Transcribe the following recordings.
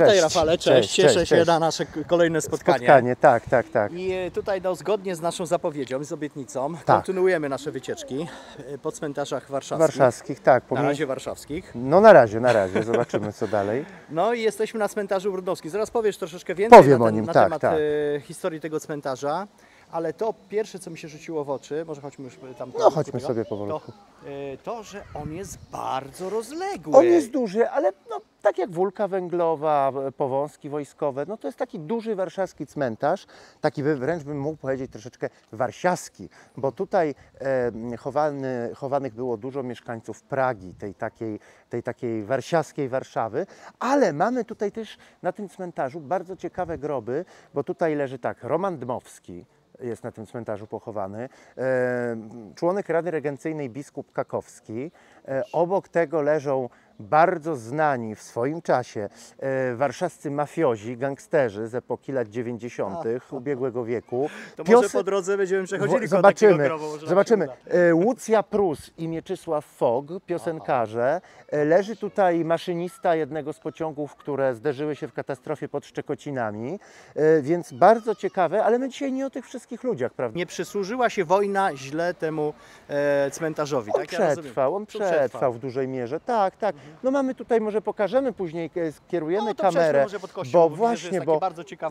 Witaj Cześć, Rafale, cześć. cześć, Cieszę cześć, się cześć. na nasze kolejne spotkanie. Spotkanie, tak, tak, tak. I e, tutaj no, zgodnie z naszą zapowiedzią, z obietnicą, Tak. kontynuujemy nasze wycieczki e, po cmentarzach warszawskich. Warszawskich, tak. Na pomie- razie warszawskich. No na razie, na razie, zobaczymy co dalej. No i jesteśmy na cmentarzu Brudnowskim. Zaraz powiesz troszeczkę więcej Powiem na, o ten, nim, na tak, temat tak. e, historii tego cmentarza. Ale to pierwsze, co mi się rzuciło w oczy, może chodźmy już tam. No, chodźmy sobie powolutku. To, e, to, że on jest bardzo rozległy. On jest duży, ale no, tak jak Wólka Węglowa, e, Powązki Wojskowe, no to jest taki duży warszawski cmentarz, taki by, wręcz bym mógł powiedzieć troszeczkę warsiaski, bo tutaj e, chowany, chowanych było dużo mieszkańców Pragi, tej takiej, tej takiej warsiaskiej Warszawy, ale mamy tutaj też na tym cmentarzu bardzo ciekawe groby, bo tutaj leży tak, Roman Dmowski, jest na tym cmentarzu pochowany. E, Członek Rady Regencyjnej biskup Kakowski. E, Obok tego leżą bardzo znani w swoim czasie e, warszawscy mafiozi, gangsterzy z epoki lat 90. ubiegłego wieku. To może po drodze będziemy przechodzili Zobaczymy, grobu, zobaczymy. E, Łucja Prus i Mieczysław Fog, piosenkarze. E, Leży tutaj maszynista jednego z pociągów, które zderzyły się w katastrofie pod Szczekocinami. E, Więc bardzo ciekawe, ale my dzisiaj nie o tych wszystkich ludziach, prawda? Nie przysłużyła się wojna źle temu e, cmentarzowi, On tak? Ja rozumiem. przetrwał, on Tu przetrwał w dużej mierze. Tak, tak. No mamy tutaj, może pokażemy później, skierujemy No kamerę. może pod kościół, bo bo właśnie, bo, e,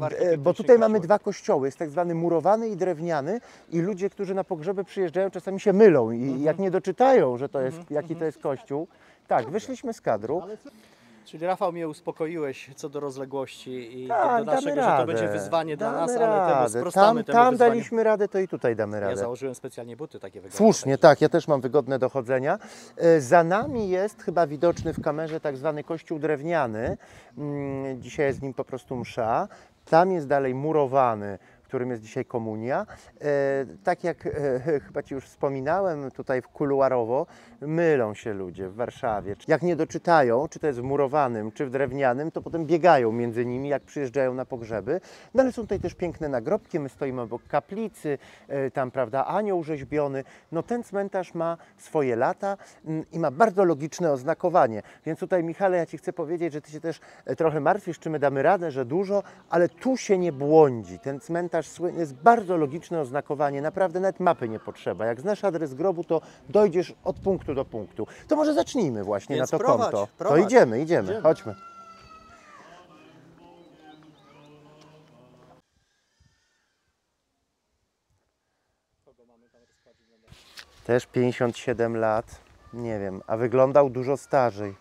architektoniczny bo tutaj mamy dwa kościoły, jest tak zwany murowany i drewniany i ludzie, którzy na pogrzeby przyjeżdżają, czasami się mylą i Mhm. jak nie doczytają, że to jest, jaki to jest kościół. Tak, wyszliśmy z kadru. Czyli Rafał mnie uspokoiłeś co do rozległości i Tak, do naszego, że to będzie wyzwanie dla Damy nas, ale temu radę. sprostamy Tam, temu tam wyzwaniu. daliśmy radę, to i tutaj damy Ja radę. założyłem specjalnie buty takie wygodne. Słusznie, tak, ja też mam wygodne dochodzenia. E, Za nami jest chyba widoczny w kamerze tak zwany kościół drewniany. Mm, Dzisiaj jest z nim po prostu msza. Tam jest dalej murowany, którym jest dzisiaj komunia. E, Tak jak e, chyba Ci już wspominałem tutaj kuluarowo, mylą się ludzie w Warszawie. Jak nie doczytają, czy to jest w murowanym, czy w drewnianym, to potem biegają między nimi, jak przyjeżdżają na pogrzeby. No ale są tutaj też piękne nagrobki, my stoimy obok kaplicy, e, tam, prawda, anioł rzeźbiony. No ten cmentarz ma swoje lata mm, i ma bardzo logiczne oznakowanie. Więc tutaj, Michale, ja Ci chcę powiedzieć, że Ty się też trochę martwisz, czy my damy radę, że dużo, ale tu się nie błądzi. Ten cmentarz słynny jest bardzo logiczne oznakowanie, naprawdę nawet mapy nie potrzeba. Jak znasz adres grobu, to dojdziesz od punktu do punktu. To może zacznijmy właśnie Więc na to prowadź, konto. prowadź. To idziemy, idziemy, Idziemy. chodźmy. Też 57 lat, nie wiem, a wyglądał dużo starzej.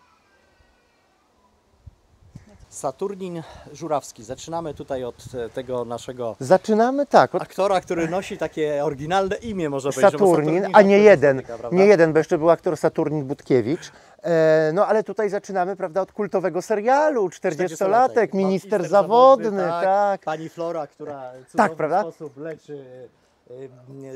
Saturnin Żurawski. Zaczynamy tutaj od e, tego naszego Zaczynamy tak, od aktora, który nosi takie oryginalne imię, może powiedzieć. bo Saturnin, a nie jeden, prawda? nie jeden, bo jeszcze był aktor Saturnin Budkiewicz. E, no ale tutaj zaczynamy, prawda, od kultowego serialu, 40-latek, minister zawodny, tak. Pani Flora, która w Tak, prawda? sposób leczy,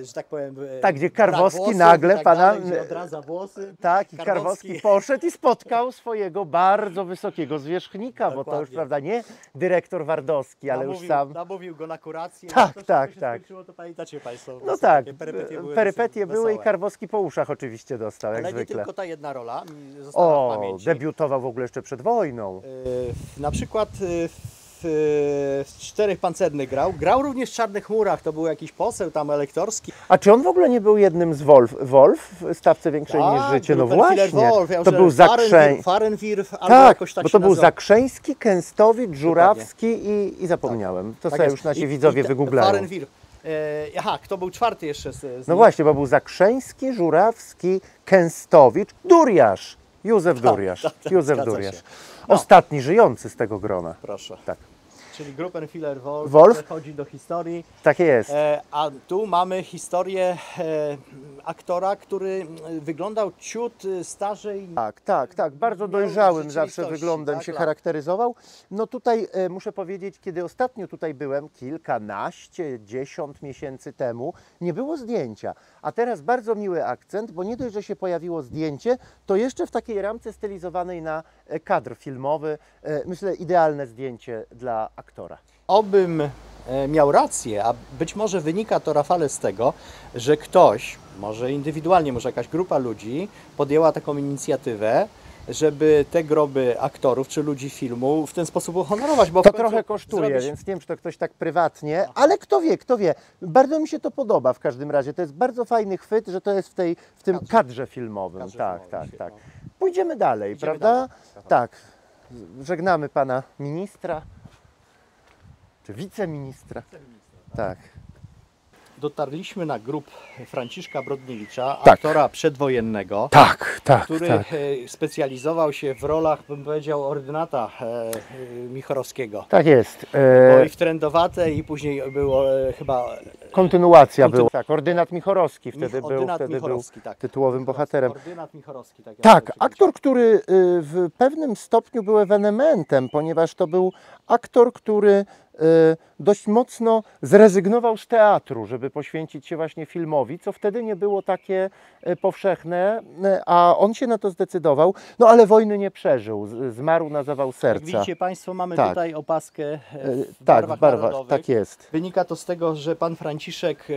że tak powiem, e, Tak, gdzie Karwowski włosów nagle tak pana- Dalej, odradza włosy. Tak, i Karwowski poszedł i spotkał swojego bardzo wysokiego zwierzchnika, bo to już, Dokładnie. prawda, nie dyrektor Wardowski, ale już namówił, sam. namówił go na kurację. Tak, to, tak, tak. Skończyło, to pamiętacie Państwo. No tak, perypetie były, perypetie były i. Karwowski po uszach oczywiście dostał, jak Ale nie zwykle. tylko ta jedna rola w O, debiutował w ogóle jeszcze przed wojną. Y, Na przykład y, w Czterech Pancernych grał. Grał również w Czarnych Chmurach, to był jakiś poseł tam elektorski. A czy on w ogóle nie był jednym z Wolf, Wolf w stawce większej niż życie? No właśnie, Wolf, ja to był Zakrzeń. Farenwirth, albo Tak, jakoś tak bo to był. Zakrzeński, Kęstowicz, Żurawski i, i zapomniałem. To Tak sobie już nasi I- widzowie i te- wygooglają. E, aha, kto był czwarty jeszcze z, z No właśnie, bo był Zakrzeński, Żurawski, Kęstowicz, Duriasz. Józef Duriasz. tak, tak, Józef Duriasz. No. Ostatni żyjący z tego grona. Proszę. Tak. Czyli Gruppenfiller Wolf, Wolf? przechodzi do historii. Takie jest. E, a tu mamy historię e, aktora, który mm, wyglądał ciut y, starzej. Tak, tak, tak. Bardzo dojrzałym zawsze wyglądem tak, się charakteryzował. No tutaj e, muszę powiedzieć, kiedy ostatnio tutaj byłem, kilkanaście, dziesiąt miesięcy temu, nie było zdjęcia. A teraz bardzo miły akcent, bo nie dość, że się pojawiło zdjęcie, to jeszcze w takiej ramce stylizowanej na e, kadr filmowy. E, Myślę, idealne zdjęcie dla aktora. Obym e, miał rację, a być może wynika to Rafale z tego, że ktoś, może indywidualnie, może jakaś grupa ludzi podjęła taką inicjatywę żeby te groby aktorów czy ludzi filmu w ten sposób uhonorować. Bo To trochę kosztuje, zrobić- więc nie wiem, czy to ktoś tak prywatnie, ale kto wie, kto wie. Bardzo mi się to podoba w każdym razie. To jest bardzo fajny chwyt, że to jest w, tej, w tym Kadrze. kadrze filmowym. Kadrze tak, filmowym, tak, tak. Pójdziemy dalej, Idziemy prawda? dalej. Tak. Żegnamy pana ministra. Czy wiceministra? Tak. Dotarliśmy na grób Franciszka Brodniewicza, Tak. aktora przedwojennego. Tak, tak, który tak. e, specjalizował się w rolach, bym powiedział, ordynata e, e, Michorowskiego. Tak jest. Bo E, i w Trendowate i później było chyba kontynuacja Kontynu- była. Tak, ordynat Michorowski Mich- wtedy był, ordynat wtedy był Michorowski, tak. tytułowym bohaterem. Ordynat Michorowski. Tak, Tak, aktor, który w pewnym stopniu był ewenementem, ponieważ to był aktor, który dość mocno zrezygnował z teatru, żeby poświęcić się właśnie filmowi, co wtedy nie było takie y, powszechne, y, a on się na to zdecydował, no ale wojny nie przeżył, zmarł na zawał Jak serca. widzicie Państwo, mamy Tak. tutaj opaskę e, Y, w tak, barwach barwach, narodowych. tak jest. Wynika to z tego, że pan Franciszek e,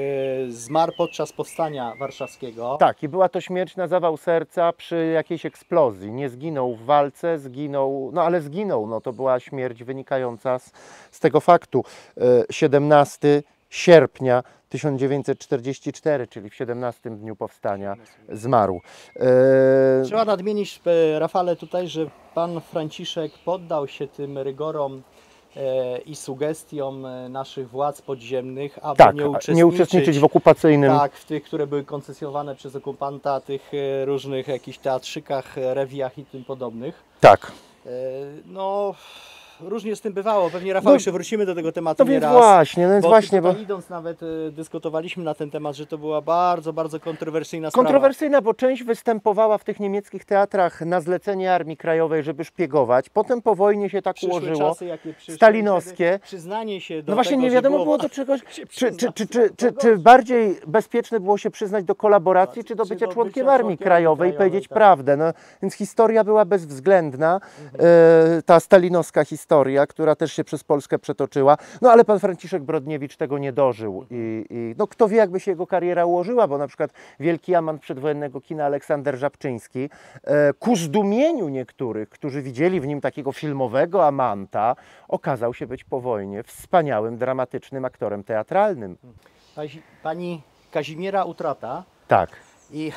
zmarł podczas powstania warszawskiego. Tak, i była to śmierć na zawał serca przy jakiejś eksplozji. Nie zginął w walce, zginął, no ale zginął. No to była śmierć wynikająca z, z tego faktu. E, 17 sierpnia 1944, czyli w 17 dniu powstania, zmarł. E, Trzeba nadmienić, e, Rafale, tutaj, że pan Franciszek poddał się tym rygorom e, i sugestiom e, naszych władz podziemnych, aby tak, nie uczestniczyć, nie uczestniczyć w okupacyjnym. tak, w tych, które były koncesjonowane przez okupanta, tych e, różnych jakichś teatrzykach, e, rewiach i tym podobnych. tak. E, No, różnie z tym bywało. Pewnie Rafał No, jeszcze wrócimy do tego tematu No nie raz. właśnie, no więc Bo właśnie, bo idąc nawet e, dyskutowaliśmy na ten temat, że to była bardzo, bardzo kontrowersyjna sprawa. Kontrowersyjna, bo część występowała w tych niemieckich teatrach na zlecenie Armii Krajowej, żeby szpiegować. Potem po wojnie się tak Przyszły ułożyło. czasy, jakie przyszły, stalinowskie. Przyznanie się do No właśnie tego, nie wiadomo było, do czegoś. Czy, czy, czy, czy, czy, bardziej bezpieczne było się przyznać do kolaboracji, czy do bycia członkiem Armii Krajowej i powiedzieć tak. prawdę. No, więc historia była bezwzględna. Mhm. E, ta stalinowska historia, która też się przez Polskę przetoczyła. No ale pan Franciszek Brodniewicz tego nie dożył. I, i no, kto wie, jakby się jego kariera ułożyła, bo na przykład wielki amant przedwojennego kina Aleksander Żabczyński, e, ku zdumieniu niektórych, którzy widzieli w nim takiego filmowego amanta, okazał się być po wojnie wspaniałym, dramatycznym aktorem teatralnym. Pani- Kazimiera Utrata Tak. i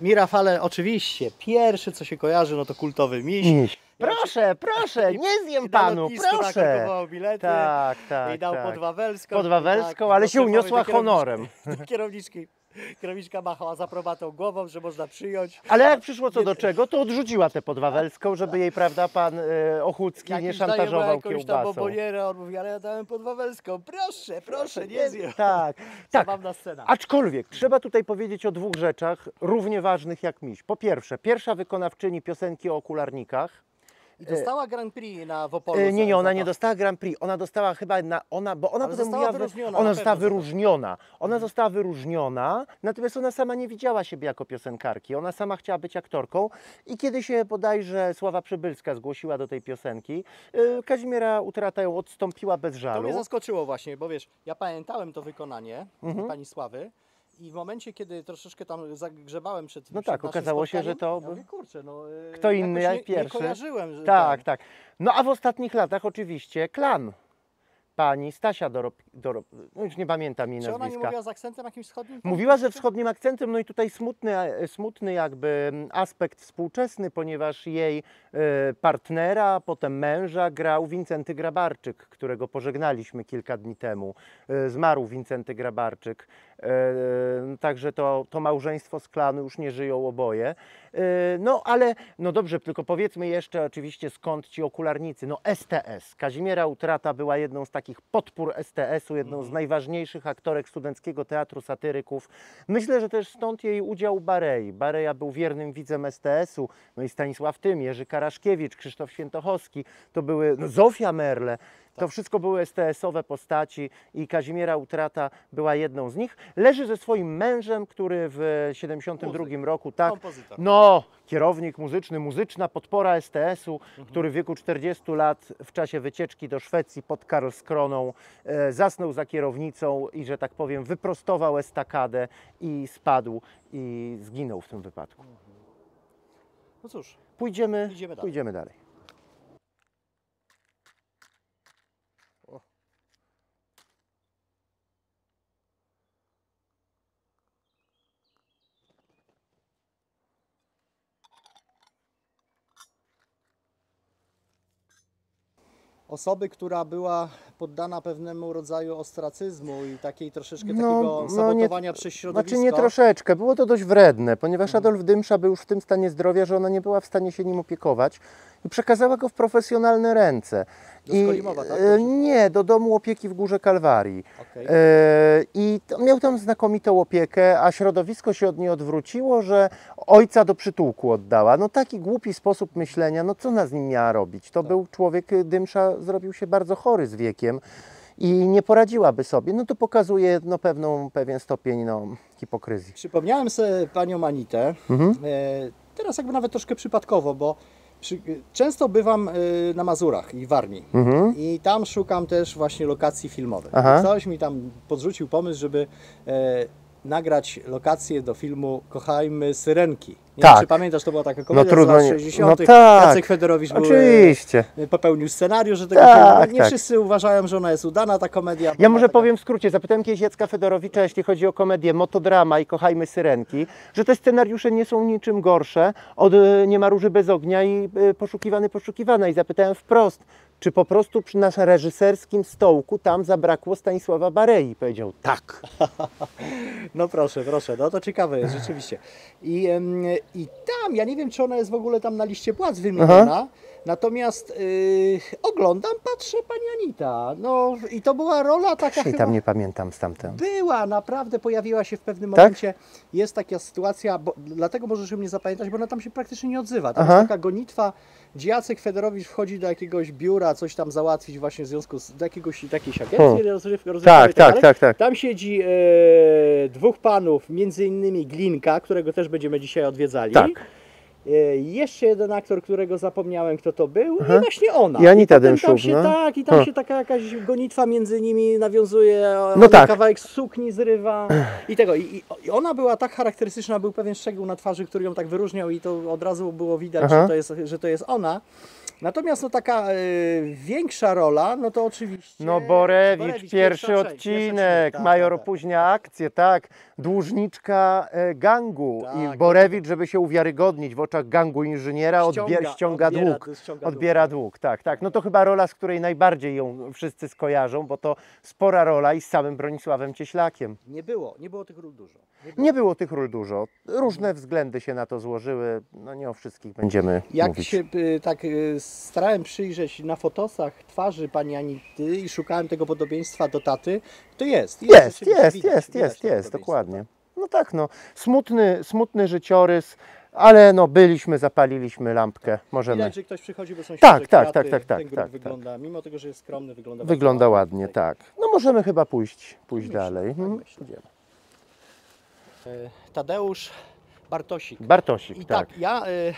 mi Rafale oczywiście pierwsze co się kojarzy no to kultowy miś. Miś. Proszę, proszę, nie zjem panu, proszę. bilety Tak, tak. i dał tak. podwawelską. Podwawelską, tak, ale do się uniosła honorem. Do kierowniczki. Kierowniczka machała z aprobatą głową, że można przyjąć. Ale jak przyszło co do czego, to odrzuciła tę podwawelską, żeby jej, prawda, pan e, Ochucki nie szantażował jakąś tam kiełbasą. bombonierę, on mówi, ale ja dałem podwawelską. Proszę, proszę, nie zjem. Tak, tak. Zabawna scena. Aczkolwiek trzeba tutaj powiedzieć o dwóch rzeczach równie ważnych jak miś. Po pierwsze, pierwsza wykonawczyni piosenki o okularnikach. I dostała Grand Prix na w Opolu. E, nie, nie, ona nie to. dostała Grand Prix. Ona dostała chyba na, ona, bo ona Ale potem została mówiła, wyróżniona, ona na została pewno to. wyróżniona. Ona została wyróżniona, natomiast ona sama nie widziała siebie jako piosenkarki. Ona sama chciała być aktorką i kiedy się bodajże Sława Przybylska zgłosiła do tej piosenki, e, Kazimiera Utrata ją odstąpiła bez To żalu. mnie zaskoczyło właśnie, bo wiesz, ja pamiętałem to wykonanie Mhm. pani Sławy i w momencie, kiedy troszeczkę tam zagrzebałem przed No przed tak, okazało się, że to ja mówię, kurczę, no, e, Kto inny jak nie, pierwszy? Nie kojarzyłem, że Tak, ten. tak. No a w ostatnich latach oczywiście klan pani Stasia Dorop, Dorop no już nie pamiętam jej Czy ona nie nazwiska. mówiła z akcentem jakimś wschodnim? Mówiła ze wschodnim akcentem, no i tutaj smutny, e, smutny jakby aspekt współczesny, ponieważ jej e, partnera, potem męża grał Wincenty Grabarczyk, którego pożegnaliśmy kilka dni temu. E, Zmarł Wincenty Grabarczyk, także to, to małżeństwo z klanu już nie żyją oboje. E, No ale, no dobrze, tylko powiedzmy jeszcze oczywiście skąd ci okularnicy. No STS. Kazimiera Utrata była jedną z takich podpór STS-u, jedną z najważniejszych aktorek Studenckiego Teatru Satyryków. Myślę, że też stąd jej udział Barei. Bareja był wiernym widzem STS-u, no i Stanisław Tym, Jerzy Karaszkiewicz, Krzysztof Świętochowski, to były no, Zofia Merle. To wszystko były STS-owe postaci i Kazimiera Utrata była jedną z nich. Leży ze swoim mężem, który w 72 roku, tak, Kompozytor. no, kierownik muzyczny, muzyczna podpora STS-u, który w wieku 40 lat w czasie wycieczki do Szwecji pod Karlskroną e, zasnął za kierownicą i, że tak powiem, wyprostował estakadę i spadł i zginął w tym wypadku. No cóż, pójdziemy, Idziemy dalej. pójdziemy dalej. Osoby, która była poddana pewnemu rodzaju ostracyzmu i takiej troszeczkę No, takiego no nie- sabotowania przez środowisko. Znaczy nie troszeczkę, było to dość wredne, ponieważ Mhm. Adolf Dymsza był już w tym stanie zdrowia, że ona nie była w stanie się nim opiekować i przekazała go w profesjonalne ręce. Do Skolimowa, tak? e, nie, do domu opieki w Górze Kalwarii. Okej. E, I to, miał tam znakomitą opiekę, a środowisko się od niej odwróciło, że ojca do przytułku oddała. No taki głupi sposób myślenia, no co ona z nim miała robić? To Tak. był człowiek, y, Dymsza zrobił się bardzo chory z wiekiem i nie poradziłaby sobie. No to pokazuje no, pewną, pewien stopień no, hipokryzji. Przypomniałem sobie panią Anitę, Mhm. e, teraz jakby nawet troszkę przypadkowo, bo przy, często bywam e, na Mazurach i Warmii Mhm. i tam szukam też właśnie lokacji filmowych. Ktoś mi tam podrzucił pomysł, żeby e, nagrać lokację do filmu Kochajmy Syrenki. Nie Tak. wiem, czy pamiętasz, to była taka komedia trudno z lat nie- 60. no tak. Jacek Federowicz był, e, Oczywiście. popełnił scenariusz do tego Tak, filmu. Nie tak. wszyscy uważają, że ona jest udana, ta komedia. Ja może taka- powiem w skrócie. Zapytałem kiedyś Jacka Fedorowicza, jeśli chodzi o komedię Motodrama i Kochajmy Syrenki, że te scenariusze nie są niczym gorsze od e, Nie ma róży bez ognia i e, Poszukiwany, poszukiwana. I zapytałem wprost, czy po prostu przy naszym reżyserskim stołku tam zabrakło Stanisława Barei. Powiedział tak. No proszę, proszę, no to ciekawe jest rzeczywiście. I, I tam, ja nie wiem, czy ona jest w ogóle tam na liście płac wymieniona, natomiast y, oglądam, patrzę, pani Anita, no i to była rola taka chyba... tam nie pamiętam stamtąd. Była, naprawdę pojawiła się w pewnym Tak? momencie. Jest taka sytuacja, bo, dlatego możesz mnie zapamiętać, bo ona tam się praktycznie nie odzywa. Tam Aha. jest taka gonitwa, gdzie Jacek Federowicz wchodzi do jakiegoś biura, coś tam załatwić właśnie w związku z do jakiegoś takiej agencji Hmm. rozrywkowej Tak, tak, tak, tak. Tam siedzi e, dwóch panów, między innymi Glinka, którego też będziemy dzisiaj odwiedzali. Tak. E, jeszcze jeden aktor, którego zapomniałem, kto to był, Aha. i właśnie ona. I Anita tam się, no. Tak, i tam Ha. się taka jakaś gonitwa między nimi nawiązuje, No no tak. kawałek sukni zrywa i tego. I, i- I ona była tak charakterystyczna, był pewien szczegół na twarzy, który ją tak wyróżniał i to od razu było widać, Aha. że to, jest, że to jest ona. Natomiast no taka e, większa rola, no to oczywiście... No Borewicz, Borewicz, pierwszy pierwszy odcinek, tak, Major tak, tak. opóźnia akcję, tak, dłużniczka e, gangu Tak, i Borewicz, żeby się uwiarygodnić w oczach gangu inżyniera, odbiera, ściąga odbiera- dług, ściąga odbiera dług, dług, tak, tak, no to chyba rola, z której najbardziej ją wszyscy skojarzą, bo to spora rola i z samym Bronisławem Cieślakiem. Nie było, nie było tych ról dużo. Nie było. Nie było tych ról dużo, różne względy się na to złożyły, no nie o wszystkich będziemy Jak mówić. się y, tak y, starałem przyjrzeć na fotosach twarzy pani Anity i szukałem tego podobieństwa do taty, to jest. Jest, jest, jest, widać jest, to jest, podobieństwo, dokładnie. No tak, no, smutny, smutny życiorys, ale no byliśmy, zapaliliśmy lampkę, tak. możemy. Widać, że ktoś przychodzi, bo są Tak, świeże tak, tak, tak, tak, ten grób tak, tak. wygląda, mimo tego, że jest skromny, wygląda Wygląda ładnie, tak. No możemy chyba pójść, pójść Myślę, dalej. tak Mhm. Y, Tadeusz Bartosik. Bartosik, I tak. tak, ja y,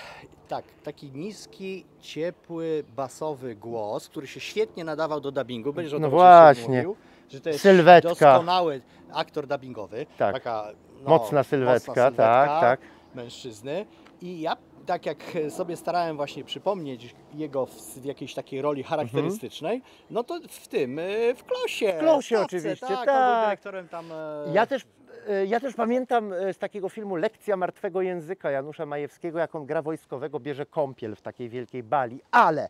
tak, taki niski, ciepły, basowy głos, który się świetnie nadawał do dubbingu, będziesz o No tym oczywiście właśnie. mówił, że to jest Sylwetka. doskonały aktor dubbingowy, Tak. taka no, Mocna sylwetka, mocna tak, tak. mężczyzny i ja tak jak sobie starałem właśnie przypomnieć jego w, w jakiejś takiej roli charakterystycznej, no to w tym, y, w Klosie. W Klosie Stawce, oczywiście, tak. Tak. był dyrektorem tam... e, Ja też, e, ja też pamiętam e, z takiego filmu Lekcja martwego języka Janusza Majewskiego, jak on gra wojskowego, bierze kąpiel w takiej wielkiej bali, ale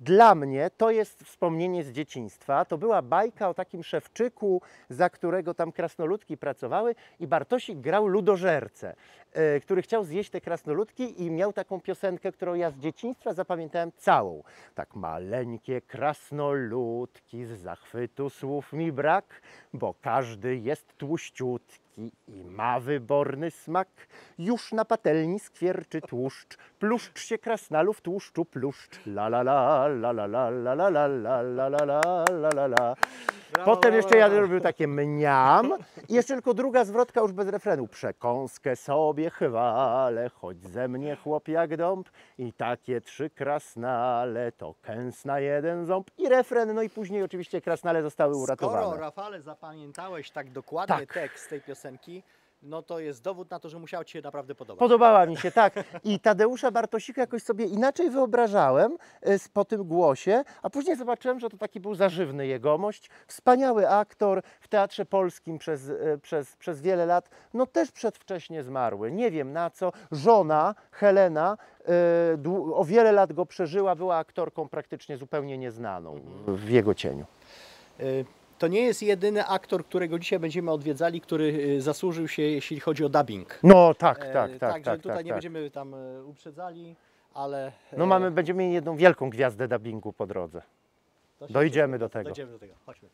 dla mnie to jest wspomnienie z dzieciństwa. To była bajka o takim szewczyku, za którego tam krasnoludki pracowały i Bartosik grał ludożercę, e, który chciał zjeść te krasnoludki i miał taką piosenkę, którą ja z dzieciństwa zapamiętałem całą. Tak maleńkie krasnoludki, z zachwytu słów mi brak, bo każdy jest tłuściutki i ma wyborny smak. Już na patelni skwierczy tłuszcz, pluszcz się krasnalów tłuszczu pluszcz. La la la, la la la, la la la, la la la la, la la Potem jeszcze ja robił takie mniam i jeszcze tylko druga zwrotka już bez refrenu. Przekąskę sobie chwalę, choć ze mnie chłop jak dąb i takie trzy krasnale to kęs na jeden ząb i refren, no i później oczywiście krasnale zostały Skoro uratowane. Rafale zapamiętałeś tak dokładnie Tak. tekst tej piosenki, no to jest dowód na to, że musiał Ci się naprawdę podobać. Podobała mi się, tak. I Tadeusza Bartosika jakoś sobie inaczej wyobrażałem e, po tym głosie, a później zobaczyłem, że to taki był zażywny jegomość. Wspaniały aktor w Teatrze Polskim przez, e, przez, przez wiele lat, no też przedwcześnie zmarły. Nie wiem na co. Żona, Helena, e, o wiele lat go przeżyła, była aktorką praktycznie zupełnie nieznaną w jego cieniu. To nie jest jedyny aktor, którego dzisiaj będziemy odwiedzali, który y, zasłużył się, jeśli chodzi o dubbing. No tak, tak, E, tak. tak, Także tutaj tak, nie tak. będziemy tam e, uprzedzali, ale... No e, mamy, będziemy mieli jedną wielką gwiazdę dubbingu po drodze. dojdziemy do tego. Dojdziemy do tego, chodźmy.